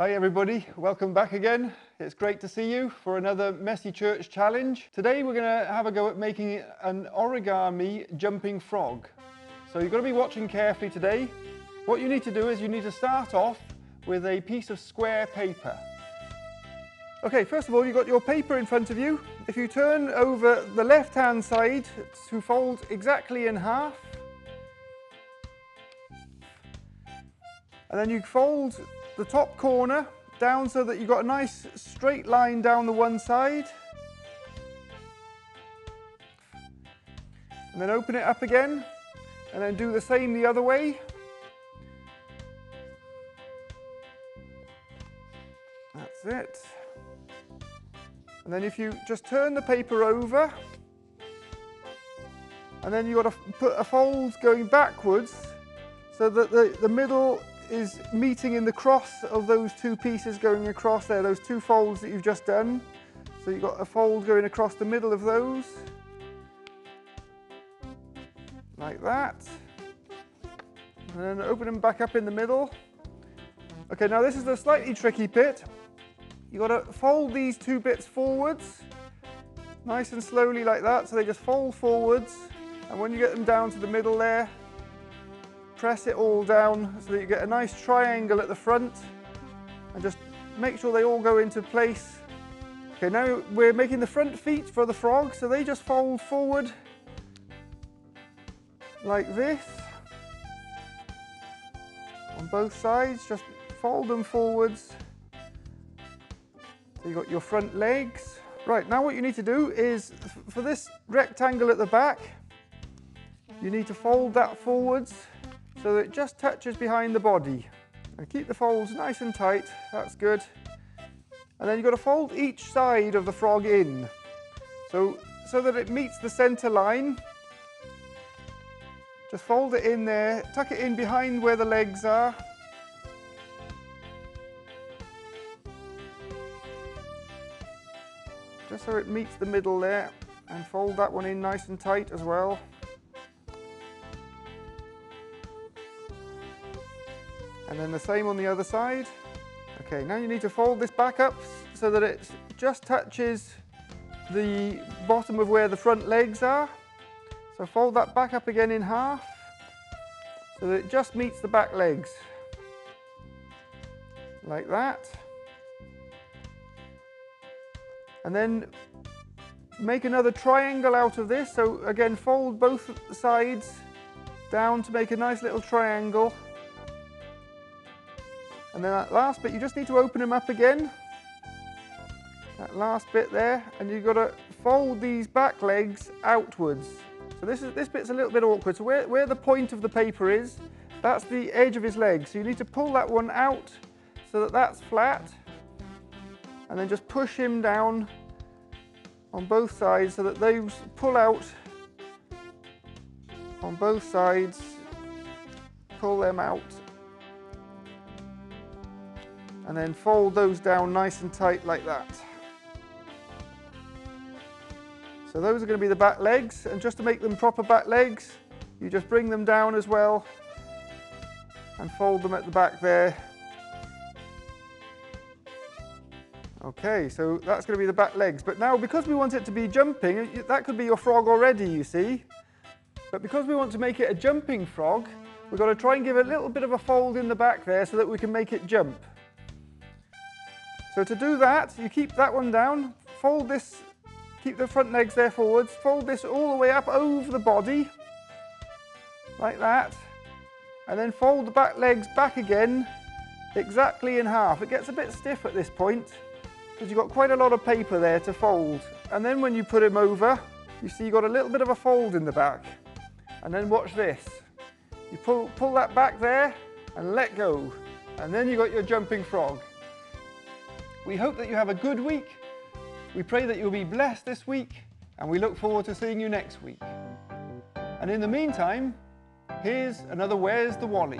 Hi everybody, welcome back again. It's great to see you for another Messy Church challenge. Today we're going to have a go at making an origami jumping frog. So you've got to be watching carefully today. What you need to do is you need to start off with a piece of square paper. Okay, first of all you've got your paper in front of you. If you turn over the left hand side to fold exactly in half, and then you fold the top corner down so that you've got a nice straight line down the one side. And then open it up again and then do the same the other way. That's it. And then if you just turn the paper over and then you've got to put a fold going backwards so that the, the middle is meeting in the cross of those two pieces going across there, those two folds that you've just done. So you've got a fold going across the middle of those, like that. And then open them back up in the middle. Okay, now this is the slightly tricky bit. You've got to fold these two bits forwards, nice and slowly like that, so they just fold forwards. And when you get them down to the middle there, press it all down so that you get a nice triangle at the front and just make sure they all go into place. Okay, now we're making the front feet for the frog, so they just fold forward like this on both sides, just fold them forwards. So you've got your front legs. Right, now what you need to do is, for this rectangle at the back, you need to fold that forwards so that it just touches behind the body. And keep the folds nice and tight, that's good. And then you've got to fold each side of the frog in. So, so that it meets the center line. Just fold it in there, tuck it in behind where the legs are. Just so it meets the middle there and fold that one in nice and tight as well. And then the same on the other side. Okay, now you need to fold this back up so that it just touches the bottom of where the front legs are. So fold that back up again in half so that it just meets the back legs. Like that. And then make another triangle out of this. So again, fold both sides down to make a nice little triangle. And then that last bit, you just need to open them up again. That last bit there, and you've got to fold these back legs outwards. So this is this bit's a little bit awkward. So where, where the point of the paper is, that's the edge of his leg. So you need to pull that one out so that that's flat. And then just push him down on both sides so that those pull out on both sides. Pull them out and then fold those down nice and tight like that. So those are going to be the back legs and just to make them proper back legs you just bring them down as well and fold them at the back there. Okay, so that's going to be the back legs. But now because we want it to be jumping, that could be your frog already, you see. But because we want to make it a jumping frog, we've got to try and give it a little bit of a fold in the back there so that we can make it jump. So to do that, you keep that one down, fold this, keep the front legs there forwards, fold this all the way up over the body, like that, and then fold the back legs back again, exactly in half. It gets a bit stiff at this point, because you've got quite a lot of paper there to fold. And then when you put him over, you see you've got a little bit of a fold in the back. And then watch this. You pull, pull that back there and let go. And then you've got your jumping frog. We hope that you have a good week. We pray that you'll be blessed this week and we look forward to seeing you next week. And in the meantime, here's another Where's the Wally?